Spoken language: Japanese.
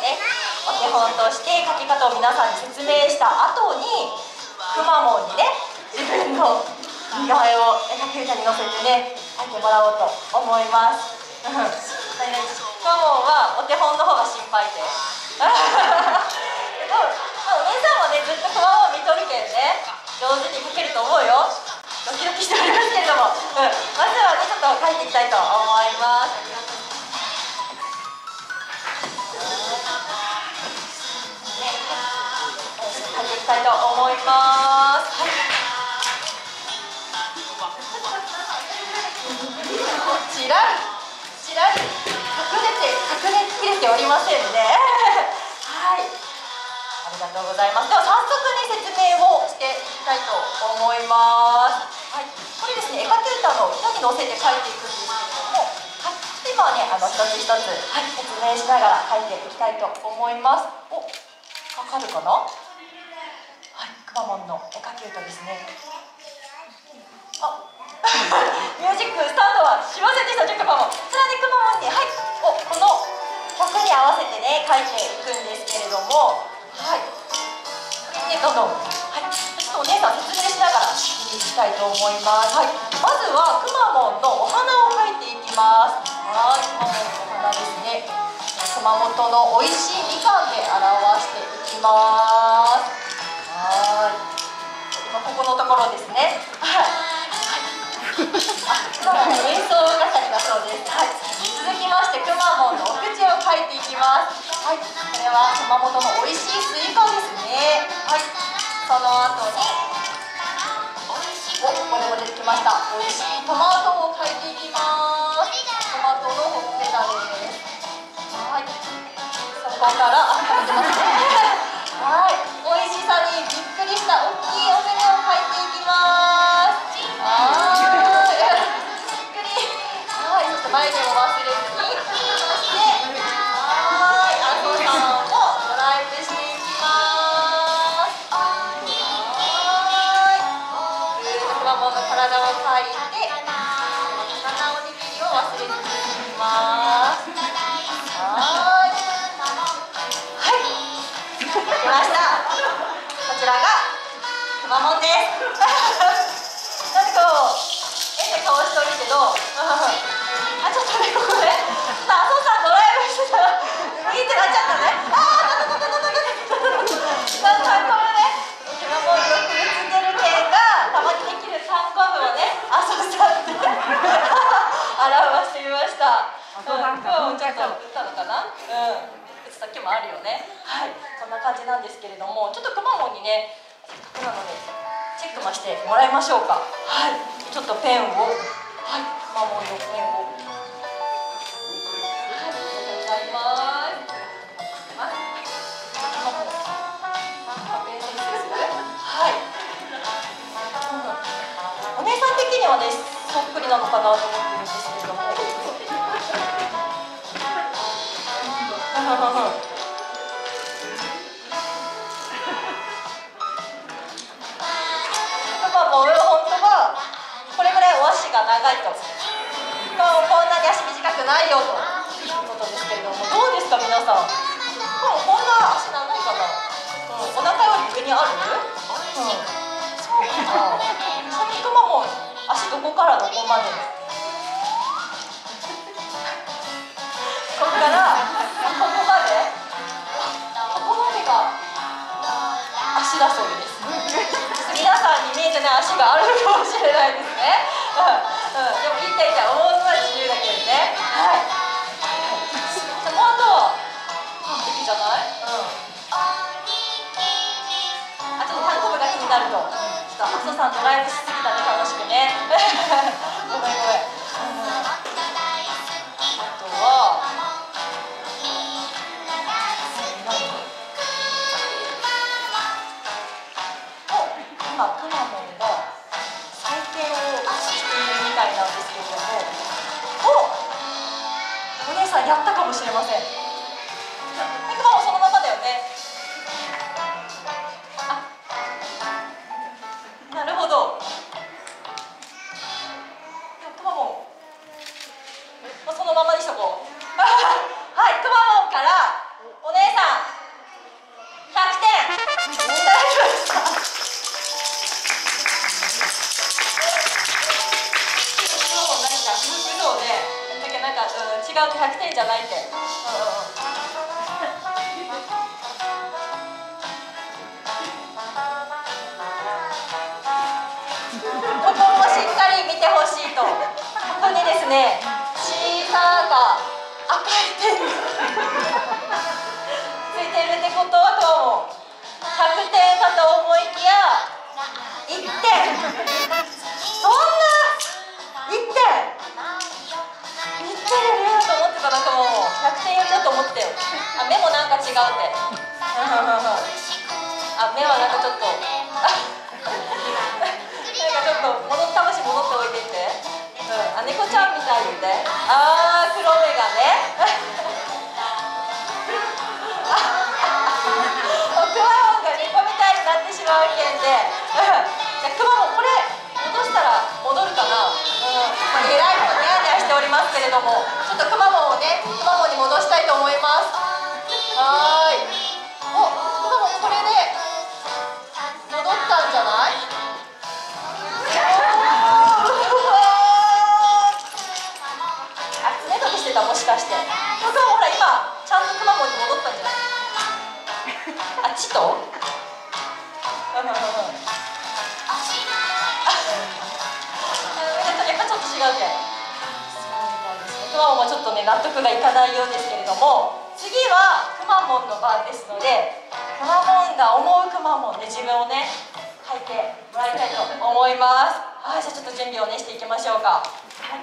ねお手本として書き方を皆さんに説明した後にくまモンにね自分の似顔絵を絵描き歌に載せてね書いてもらおうと思います。くまモンはお手本の方が心配で。お姉さんもねずっとくまモン見とるけんね上手に描けると思うよ。ドキドキしておりますけれども、うん、まずはねちょっと書いていきたいと思いますたいと思います。はいちらりちらり隠れて隠れきれておりませんね。はい。ありがとうございます。では早速ね説明をしていきたいと思います。はい。これですね絵描き歌の歌に乗せて書いていくんですけれども、はい。今はねあの一つ一つはい説明しながら書いていきたいと思います。お、かかるかな？くまモンの絵描き歌ですね。あミュージックスタートはしませんでした。ちょくまモンさらにくまモンにはい。おこの曲に合わせてね描いていくんですけれども。はい。ねどんどん。はい。ちょっとお姉さん説明しながら見ていきたいと思います。はい。まずはくまモンのお花を描いていきます。はい。くまモンのお花ですね。熊本の美味しいみかんで表していきます。はいこれは熊本の美味しいスイカですねはいその後にお、これも出てきました。美味しいトマトを描いていきますトマトのほっぺた。ですはいそこからあ、食べてますねはい美味しさにびっくりした。大きいお船を描いていきますはいびっくりはいそして眉毛も忘れず来ました。こちらがくまモンです。もあるよね。はい。こんな感じなんですけれどもちょっとくまモンにねせっかくなのでチェックもしてもらいましょうか。はい。ちょっとペンを。はい。くまモンのペンを。はい。ありがとうございます。はい。くまモンペン先生するはいお姉さん的にはねそっくりなのかなと思ってるんです足が長いとこんなに足短くないよということです。けれどもどうですか皆さんこんな足長いかな、うん、お腹より上にある、うん、そうかなさっきくまも足どこからどこまで。ここからここまでここまでが足だそうです。皆さんに見えてない足があるかもしれないですね、うん。うん、でも言いたいじゃん。思うなんですけれども。おお姉さんやったかもしれません。くまモンそのままだよね。って、ここもしっかり見てほしいと。ここにですねシーサーが赤い点がついてるってことはどうも100点かと思いきや1点。そんなかもう100点やるだと思ってあ目もなんか違うってあ目はなんかちょっと。なんかちょっと戻っ魂戻っておいてって、うん、あ猫ちゃんみたいで。あー黒目がね。クマモンが猫みたいになってしまうけんで、じゃあクマモンこれ戻したら戻るかな、うん。まあ、えらいとニヤニヤしておりますけれども。ちょっとクマねクマモンに戻したいと思います。はーい。おクマモンこれで戻ったんじゃない？あ爪研ぎしてたもしかして。僕はほら今ちゃんとくまモンに戻ったんじゃない？あチトうんうんうん。うんやっぱちょっと違うけんくまモンもちょっとね納得がいかないようですけれども次はくまモンの番ですのでくまモンが思うくまモンで自分をね書いてもらいたいと思います。はいじゃあちょっと準備をねしていきましょうか。はい。